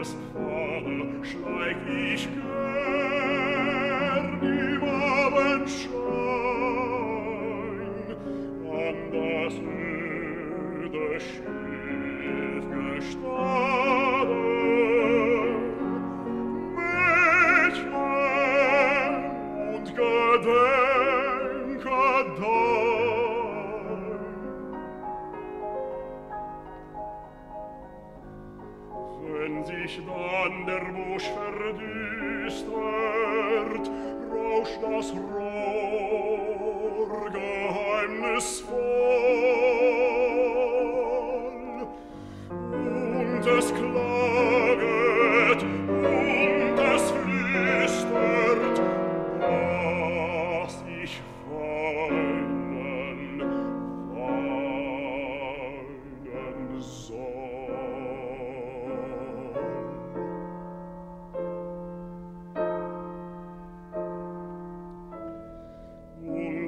des schleich ich gern im Abendschein. An das öde Schiff gestaden Mädchen und wenn sich dann der Busch verdüstert, rauscht das Rohr geheimnisvoll. Und es